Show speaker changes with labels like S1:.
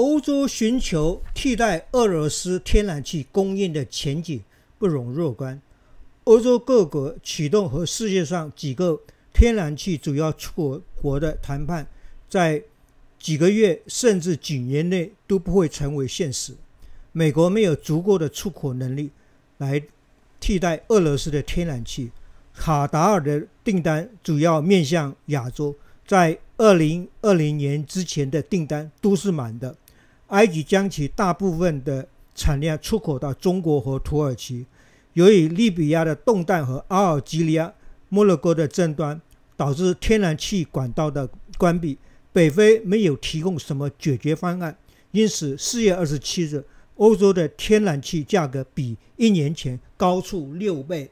S1: 欧洲寻求替代俄罗斯天然气供应的前景不容乐观。欧洲各国启动和世界上几个天然气主要出口国的谈判，在几个月甚至几年内都不会成为现实。美国没有足够的出口能力来替代俄罗斯的天然气。卡达尔的订单主要面向亚洲，在二零二零年之前的订单都是满的。埃及将其大部分的产量出口到中国和土耳其。由于利比亚的动荡和阿尔及利亚、摩洛哥的争端，导致天然气管道的关闭，北非没有提供什么解决方案。因此，四月二十七日，欧洲的天然气价格比一年前高出六倍。